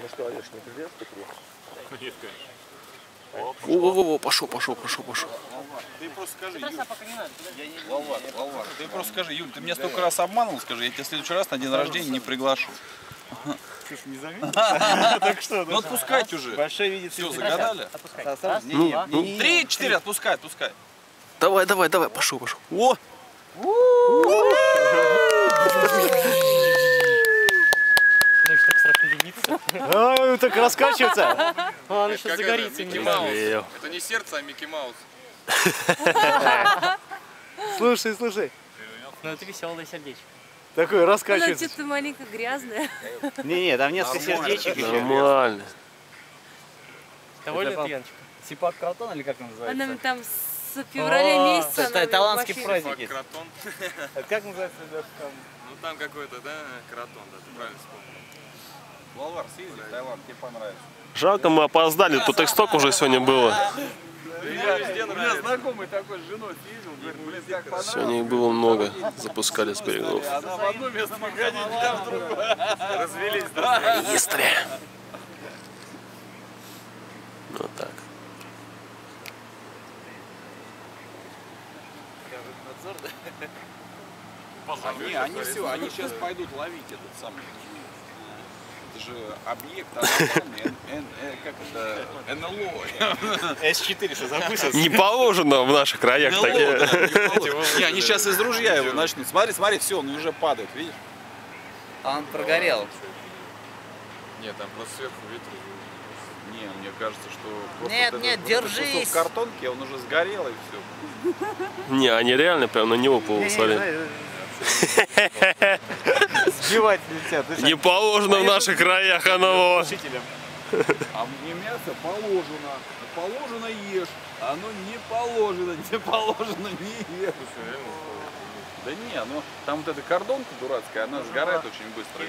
Ну что, Олеж, не придешь утру? Есть, конечно. Во-во-во, пошел, пошел, пошел, пошел. Ты просто скажи, Юль. Ты просто скажи, Юль, ты меня столько раз обманул, скажи, я тебя в следующий раз на день рождения не приглашу. Ты ж не заметил? Так что? Ну отпускайте уже. Большой видит. Все, загадали? Три, четыре, отпускай, отпускай. Давай, давай, давай, пошел, пошел. О! Ну еще так страшно лениться. Ой, так раскачиваться. А, она сейчас загорится. Это не сердце, а Микки Маус. Слушай, слушай. Ну это веселое сердечко. Такой Она раскачивается. что-то маленько грязная. Не-не, там несколько сердечек еще. Нормально. Довольно Это ты, Яночка? Сипак Калтон или как он называется? Она там с февраля О, месяца. это вообще- праздник. Есть. Кратон. Это как называется? Ну там какой-то, да, Кратон, да, ты правильно вспомнил. Волвар, съезди в Таиланд, тебе понравится. Жалко, мы опоздали, тут их столько уже сегодня было. Знакомый такой с женой съездил, говорит, блин, как понравилось. Сегодня их было много, запускали с берегов. Она в одно место походить, я в другое. Развелись, да? Истре. Вот так. Они, они все, они сейчас пойдут ловить этот самый. Это же объект, охраны, Н- Н- э, как это, НЛО. С4, что забылся? Не положено в наших краях НЛО, такие. да, не они сейчас из ружья его начнут. Смотри, смотри, все, он уже падает, видишь? А он прогорел. Нет, там просто сверху ветру. Не, мне кажется, что просто Нет, вот нет, этот- вот держись. кусок картонки, он уже сгорел и все. Не, они реально прям на него полусали. Сбивать нельзя. Ты Не положено в наших краях оно. учителем. А мне мясо положено. Положено ешь. а Оно не положено, не положено не ешь. Да не, ну там вот эта кордонка дурацкая, она сгорает очень быстро.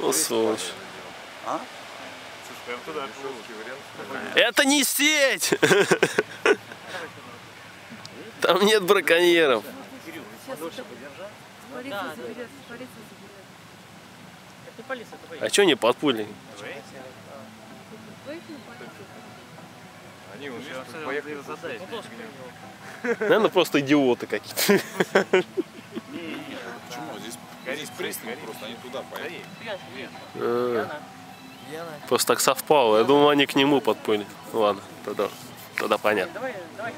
О, сволочь. А? Это не сеть! Там нет браконьеров. Сейчас это полиция заберет, полиция заберет. Это не полиция, это А что не подпули? Поехали, полиция. Они уже Ну, тоже понял. Наверное, просто идиоты какие-то. Почему? Здесь, пристань просто, они туда поехали. Яна. Просто так совпало. Я думал, они к нему подпыли. Ладно, тогда, тогда понятно. Давай, давай.